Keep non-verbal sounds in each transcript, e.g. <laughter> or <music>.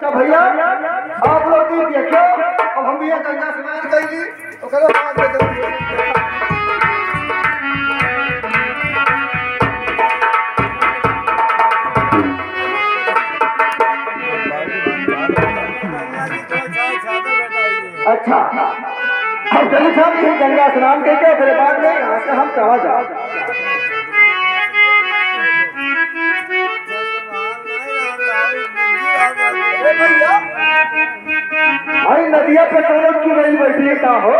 अच्छा भैया, आप लोग भी अब हम ये गंगा स्नान कैली तो करो। अच्छा अब चलिए साहब गंगा स्नान करके, फिर बाद में यहाँ से हम चला जाओ भाई नदिया पे कोनो चुरई बैठी का हो?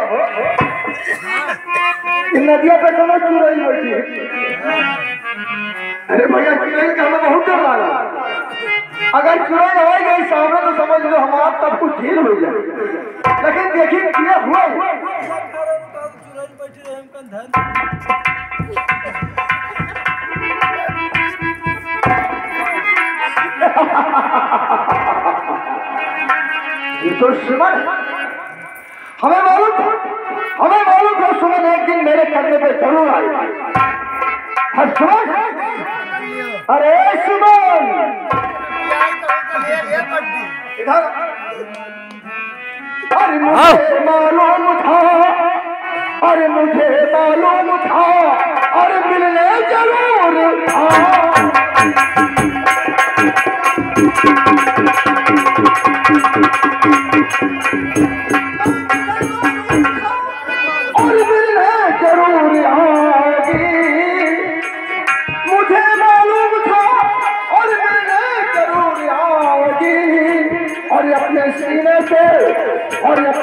नदिया पे कोनो चुरई बैठी अरे भैया चुरई का हमें बहुत डर लगा। अगर चुरई हो गई सामने तो समझ लो हमारा सब कुछ ढील हो जाए लेकिन देखिए क्या हुआ <laughs> ये तो सुमन हमें मालूम हमें मालूम था सुमन एक दिन मेरे कंधे पे ज़रूर आई हर सुमन अरे सुमन इधर। अरे मुझे मालूम था अरे मुझे मालूम था अरे मिलने ज़रूर था।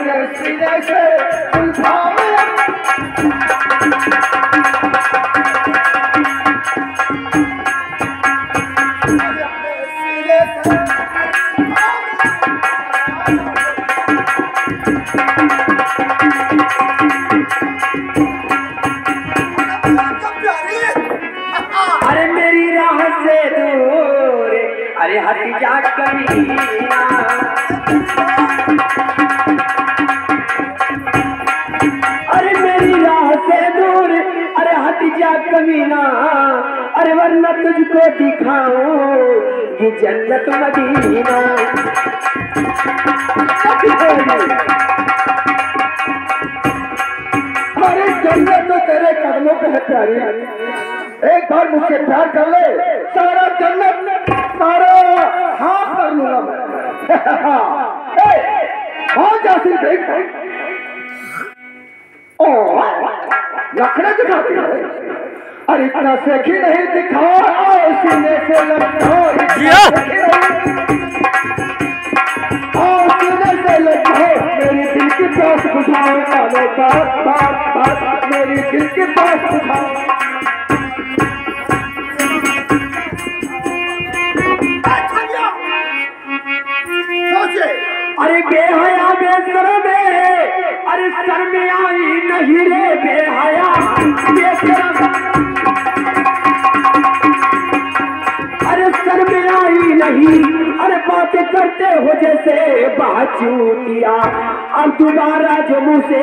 और अरे वरना तुझको दिखाऊँ, ये जन्नत मदीना। हमारी जन्नत तो तेरे कदमों पे है प्यारी। एक बार मुझसे प्यार कर ले। सारा जन्नत, सारा हाथ कर लूँगा मैं। <laughs> हाँ जासिर देख ओ लखड़े दिखाती है। अरे इतना सेखी नहीं दिखा सीने से लखो सीने से लखो मेरी दिल की प्यास बुझाओ कालो बात बात बात मेरी दिल की प्यास बुझाओ। अरे बेहया बेशरम अरे शर्म आई नहीं रे बेहया। बेशरम बातें करते हो जैसे बाचूतिया अब दोबारा जो मुँह से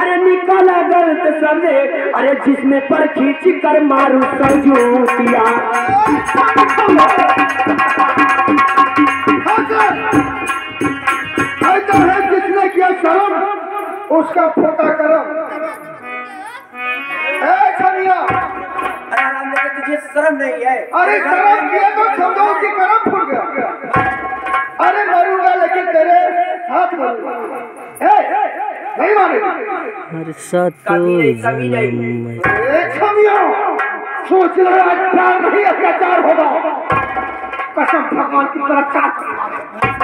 अरे निकाला गलत सबने अरे जिसमें पर खींच कर मारू सजूतिया है जिसने किया शर्म उसका फोटा करम अरे तुझे शर्म नहीं है। अरे शर्म किया तो समझो उसकी करम फूट गया। अरे मरूँगा लेकिन तेरे साथ मरूँगा नहीं माने हर साथ सोच रहा आज प्यार नहीं अत्याचार होगा। कसम भगवान की तरफ़ काट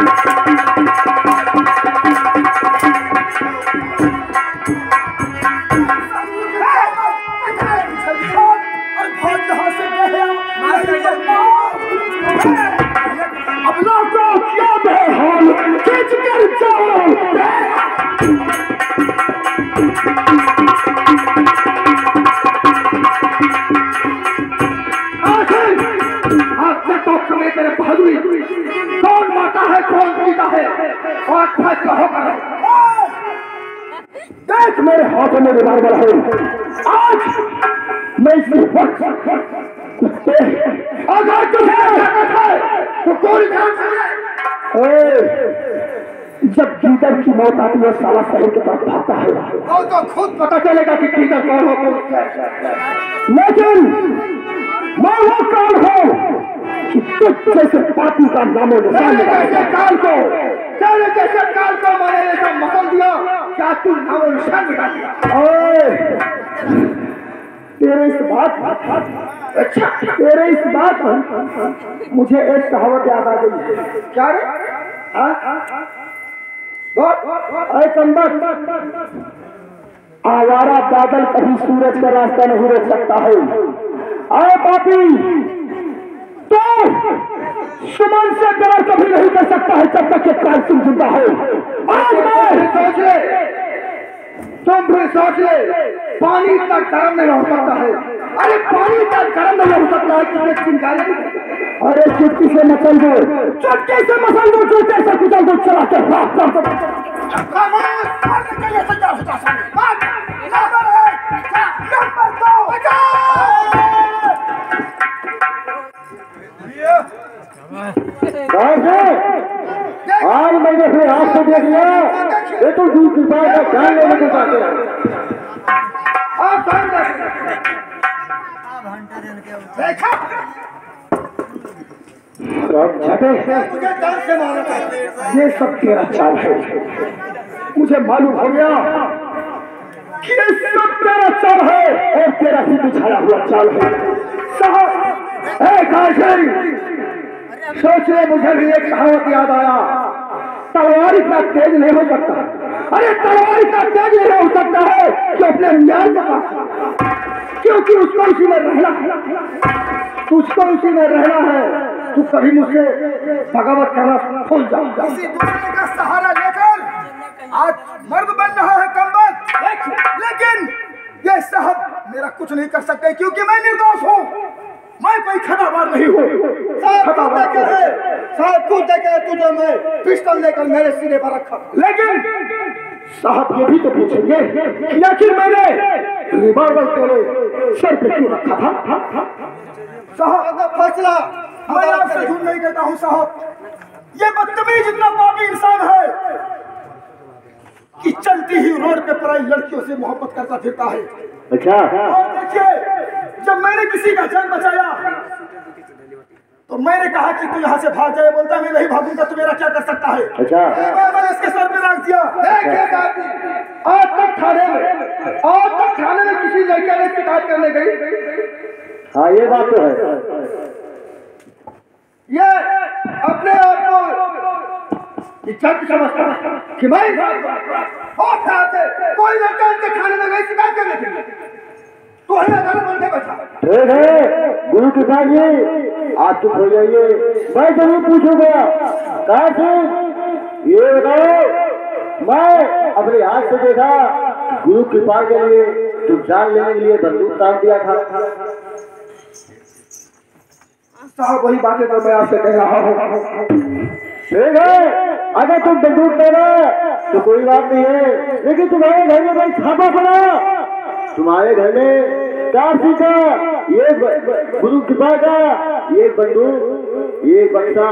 मेरे हाथों में रिवाल्वर है। आज मैं इसी वक्त अगर तुझे तो कर जब गीदड़ की मौत आती है, साला शहर के तरफ़ भागता है। वो तो खुद पता चलेगा कि कीकर कौन हो लेकिन मैं वो कौन हूँ जैसे पापी का नामो को को ऐसा दिया क्या तू नामो निशान तेरे इस बात अच्छा तेरे इस बात पर मुझे एक कहावत याद आ गई क्या रे हाँ? आवारा बादल कभी सूरज का रास्ता नहीं रोक सकता है अरे पापी तो सुमन से प्यार कभी नहीं कर सकता है जब तक ये काल सिंह ज़िंदा है। आज मैं सोच ले। तुम भी सोच ले। पानी इतना गर्म नहीं हो सकता है। अरे पानी इतना गर्म नहीं हो सकता है कि चिंगारी। अरे चुटकी से मसल दो। चुटकी से मसल दो जूते से कुचल दो चला के राख कर दो। तो दूध की बात है, ध्यान लेने को चाहते हैं। हाँ। देखा। ये सब तेरा चाल है। मुझे मालूम हो गया कि ये सब तेरा चाल है और तेरा ही बिछाया हुआ चाल है। साहब ए काशिम सोच ले, मुझे भी एक कहावत याद आया। तलवार इतना तेज नहीं हो सकता। अरे तलवार इतना तेज नहीं हो सकता है कि अपने न्याय के पास क्योंकि उसको उसी में रहना है। उसको उसी में रहना है। तू कभी मुझसे बगावत करना भूल जाऊँगा का सहारा लेकर आज मर्द बन रहा है कम्बल लेकिन ये साहब मेरा कुछ नहीं कर सकते क्योंकि मैं निर्दोष हूँ। मैं कोई खदाबार नहीं हूँ। साहब तू देखे है। साहब तू देखे है तुझे मैं पिस्टल लेकर मेरे सिरे पर रखा। लेकिन साहब ये भी तो पूछेंगे कि आखिर मैंने रिवॉल्वर तेरे सर पे क्यों रखा था? साहब का फैसला मैं आपसे झूठ नहीं कहता हूँ साहब। ये बदतमीज इतना पापी इंसान है कि चलती ही रोड पे पराई लड़कियों से मोहब्बत करता फिरता है। अच्छा। और देखिए जब मैंने किसी का जान बचाया तो मैंने कहा कि तू यहाँ से भाग जाए बोलता मैं नहीं भागूँगा तो मेरा क्या कर सकता है? अच्छा। मैंने इसके सर पे रख दिया। आज तक थाने में आज तक थाने में किसी लड़किया ने शिकायत करने गई? हाँ ये बात तो है। ये अपने आप को इज़्ज़त समझता कि चाहते कोई लड़का इनके थाने में गई शिकायत करने ठीक है गुरु किसान जी आप चुप हो जाइए। मैं ज़रूर पूछूँगा। कहा से ये बताओ मैं अपने हाथ से देखा गुरु कृपा के लिए तुम जान लेने के लिए बंदूक तान दिया था। साहब वही बातें तो मैं आपसे कह रहा हूँ। ठीक है अगर तुम बंदूक देना तो कोई बात नहीं है। लेकिन तुम्हारे घर में भाई छापा पड़ा। तुम्हारे घर में काफ़ी का ये गुरु कृपा का ये बंदूक ये बक्सा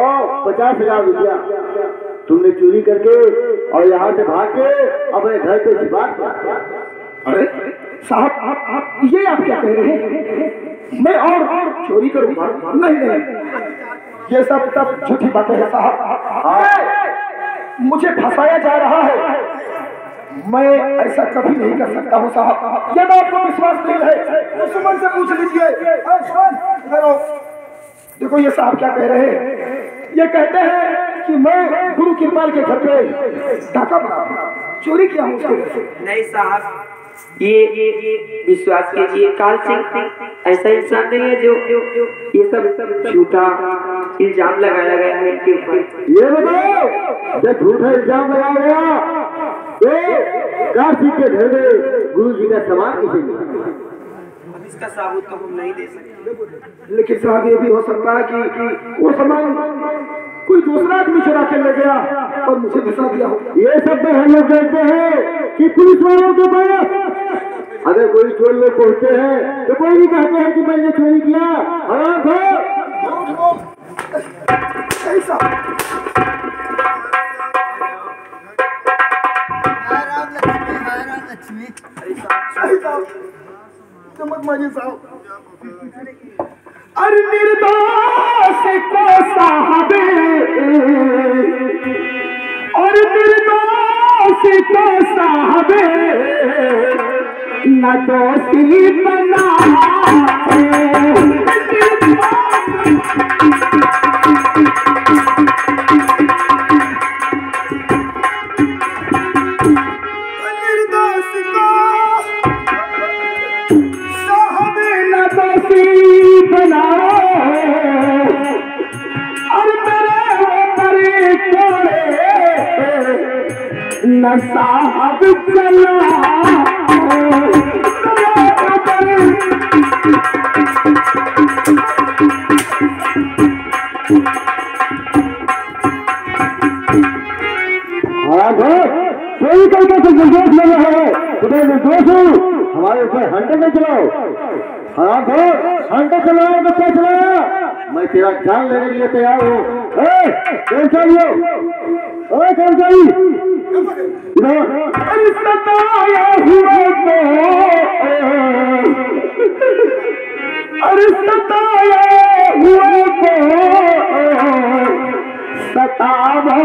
और पचास हज़ार रुपया तुमने चोरी करके और यहाँ से भाग के अपने घर पे छिपा अरे साहब आप, आप ये आप क्या कह रहे हैं? मैं और और चोरी करूँगा। नहीं नहीं। ये सब सब झूठी बातें हैं साहब। मुझे फंसाया जा रहा है। मैं ऐसा कभी नहीं कर सकता हूँ साहब। यदि आपको विश्वास नहीं है। तो सुमन से पूछ लीजिए। देखो ये साहब क्या कह रहे हैं। ये कहते हैं कि मैं गुरु कृपाल के घर पे डाका बना चोरी किया हूँ उसके नहीं साहब ये विश्वास कीजिए। काल सिंह ऐसा इंसान नहीं है जो ये सब झूठा इल्ज़ाम लगाया गया है इनके ऊपर। ये बताओ जब झूठा इल्ज़ाम लगाया गया। तो काशी के घर में गुरु जी का सामान किसे मिला इसका साबुत तो हम नहीं दे सकते। लेकिन साहब ये भी हो सकता है कि, वो सामान कोई दूसरा आदमी चुरा के ले गया और मुझे फंसा दिया हो। ये सब तो हम लोग देखते हैं कि पुलिस वालों के पास अगर कोई चोर लोग पहुँचते हैं तो कोई भी कहते हैं कि मैंने चोरी किया। हराम था ऐसा ऐसा चमक माजी साहब अरे निर्दोष को साहबे और निर्दोष को साहबे न दोषी बना साहब चला कोई कहता से निर्दोष लगा है। तो मैं निर्दोष हूँ हमारे ऊपर हंटर में चलाओ। हराम था हंटर चलाओ तो क्या चलाया मैं तेरा जान लेने के लिए तैयार हूँ। ए, कर्मचारी हो ओए कर्मचारी इधर अरे सताया हुआ को अरे सताया हुआ को सतावो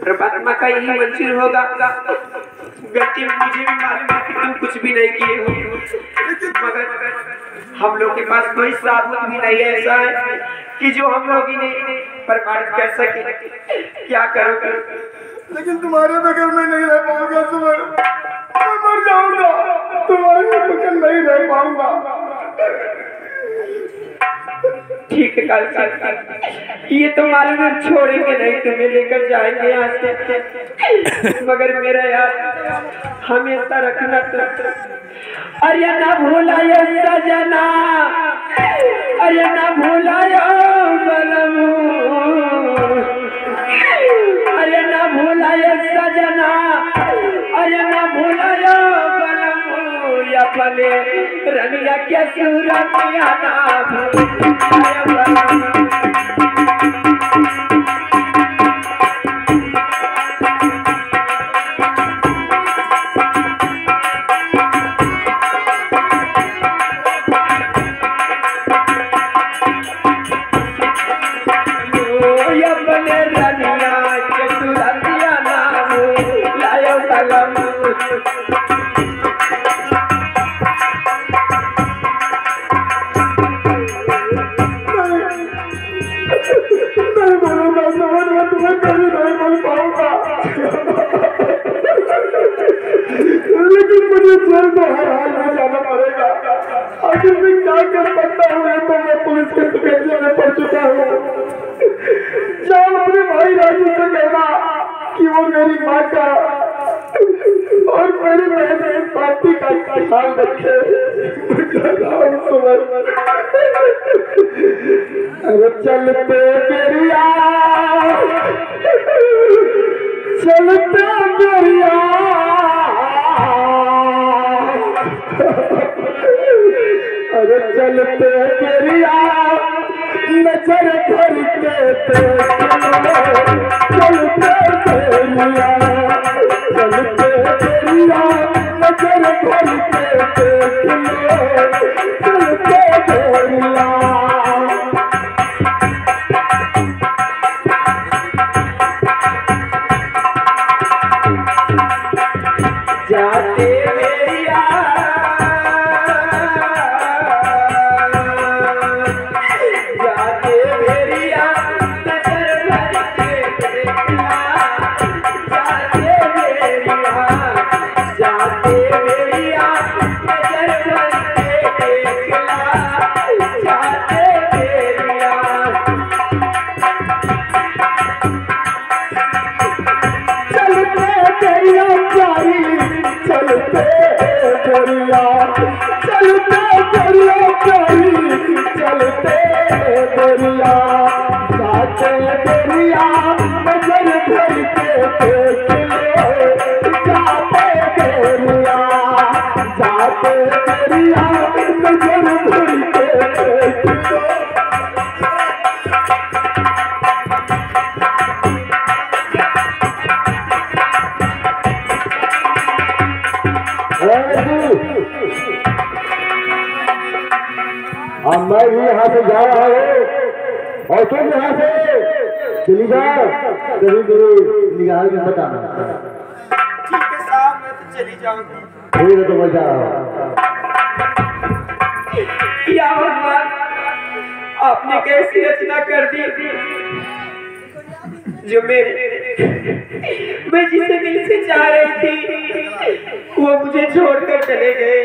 परमात्मा का यही मंजूर होगा। बेटी मुझे भी मालूम है कि तुम कुछ भी नहीं किए हो। मगर हम लोग के पास कोई साबुत भी नहीं है, ऐसा है कि जो हम लोग इन्हें प्रमाणित कर सके। क्या करोगे लेकिन तुम्हारे बगैर मैं नहीं रह पाऊँगा सुमन मैं मर जाऊँगा। तुम्हारे बगैर नहीं रह पाऊँगा। ठीक है ये तो मालूम है छोड़ेंगे नहीं तुम्हें, लेकर जाएँगे यहाँ से। मगर मेरा यार, हमेशा रखना तो। अरे ना भूलायो सजना। अरे ना भूलायो बलमू। अरे ना भूलायो सजना। अरे ना भूलायो बलमू अपने रनिया के सूरतिया ना भूलायो मेरी माँ और मेरी बहन पार्टी का ख्याल रखे। अरे चलते बेरिया चलते बेरिया अरे चलते बेरिया नज़र भर चलते मैं भी यहाँ से जा रहा हूँ। और तुम यहाँ से चली जाओ कभी कभी निकाल के बताना ठीक है साहब मैं तो चली जाऊँगी। ठीक है तो मैं जा रहा हूँ या भगवान आपने कैसी रचना कर दी? जो मेरे मैं जिसे दिल से चाह रही थी वो मुझे छोड़कर चले गए।